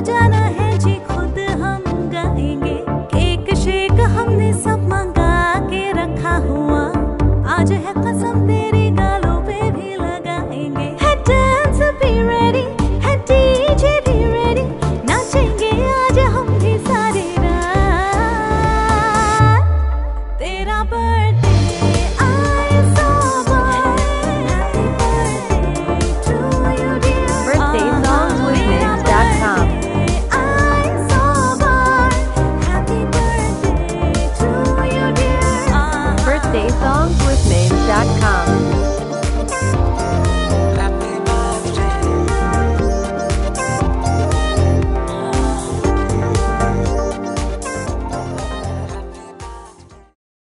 जाना है जी, खुद हम गाएँगे। केक शेक हमने सब मंगा के रखा हुआ। आज है कसम तेरी गा